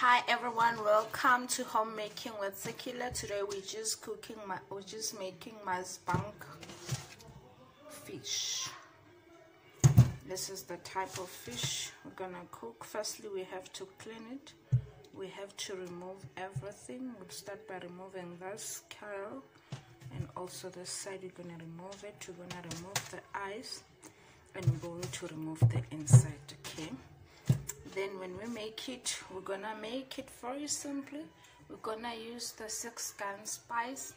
Hi everyone, welcome to homemaking with Sakhile. Today we're just cooking, my, we're just making maasbanker fish. This is the type of fish we're gonna cook. Firstly, we have to clean it. We have to remove everything. We'll start by removing this carol and also this side. We're gonna remove it. We're gonna remove the eyes and we're going to remove the inside. Okay then when we make it we're gonna make it very simply we're gonna use the six gun spice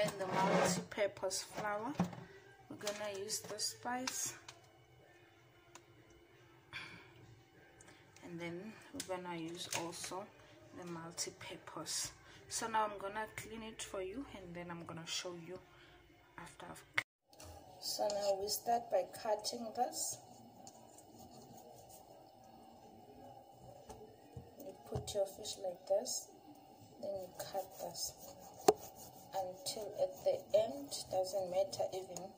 and the multi-purpose flour. We're gonna use the spice. And then we're gonna use also the multi-purpose. So now I'm gonna clean it for you and then I'm gonna show you after I've so now we start by cutting this put your fish like this then you cut this until at the end doesn't matter even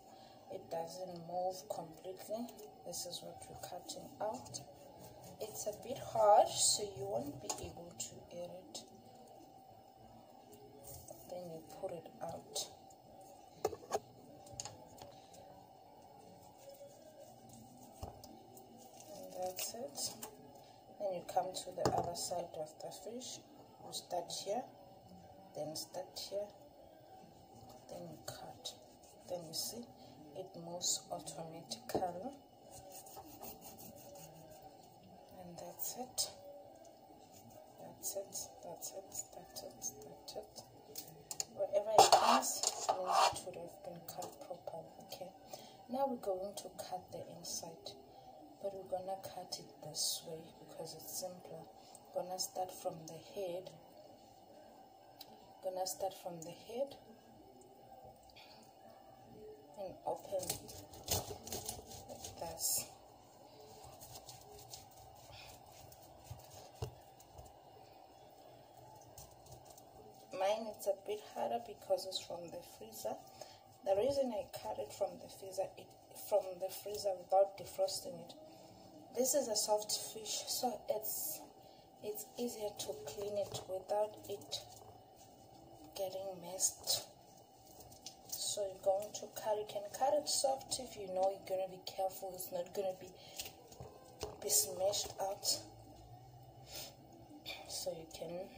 it doesn't move completely. This is what you're cutting out. It's a bit hard so you won't be able to air it. Then you put it out. And that's it. Then you come to the other side of the fish you start here then start here then you cut then you see it moves automatically and that's it. That's it that's it that's it that's it. Wherever it is means it would have been cut properly okay? Now we're going to cut the inside but we're gonna cut it this way because it's simpler gonna start from the head. Gonna start from the head and open like this. Mine it's a bit harder because it's from the freezer. The reason I cut it from the freezer it from the freezer without defrosting it this is a soft fish so it's it's easier to clean it without it getting messed. So you're going to cut you can cut it soft if you know you're going to be careful it's not going to be be smashed out. So you can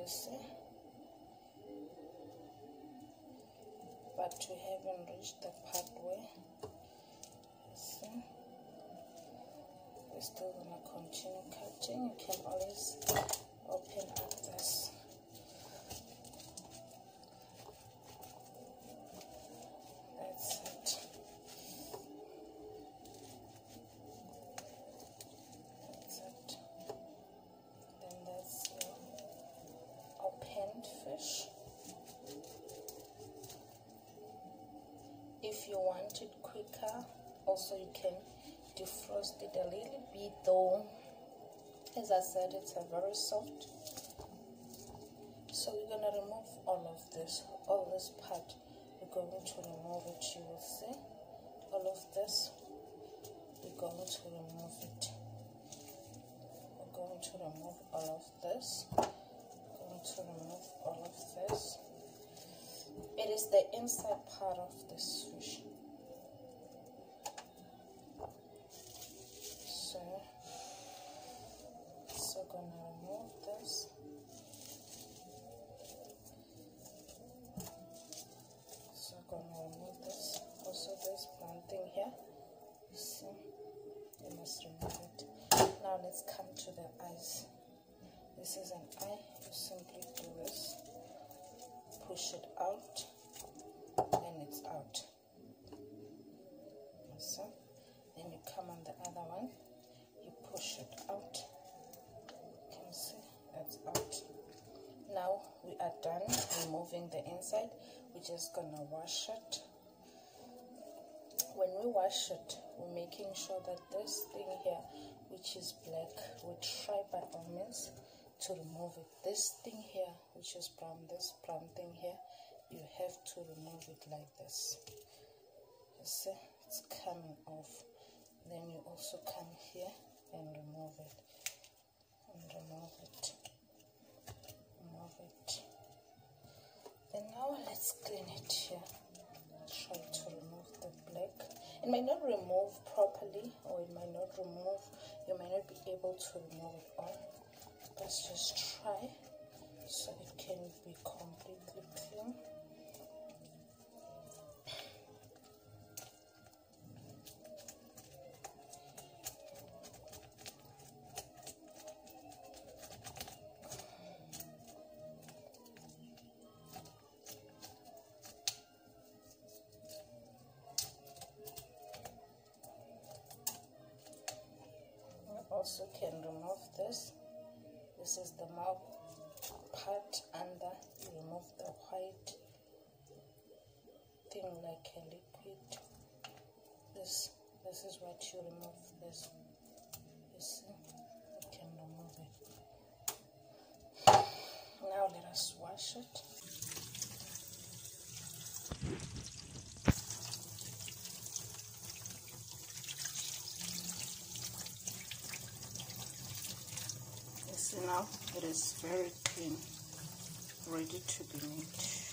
you see? But we haven't reached the part where see we're still gonna continue cutting you can always open up this. That's it. That's it. Then opened fish. If you want it quicker also you can defrost it a little bit though. As I said it's a very soft. So we're gonna remove all of this all this part. We're going to remove it you will see. All of this we're going to remove it. We're going to remove all of this. We're going to remove all of this. It is the inside part of the fish. The eyes. This is an eye. You simply do this push it out and it's out. So. Then you come on the other one you push it out. You can see? That's out. Now we are done removing the inside. We're just gonna wash it when we wash it we're making sure that this thing here which is black we try by all means to remove it. This thing here which is brown this brown thing here you have to remove it like this. You see? It's coming off. Then you also come here and remove it. And remove it. Remove it. Then now let's clean it here. Try to it might not remove properly or it might not remove you might not be able to remove it all let's just try so it can be completely clean this is the mouth part under you remove the white thing like a liquid. This this is what you remove this you see you can remove it. Now let us wash it see now it is very clean ready to be made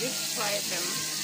Deep fry them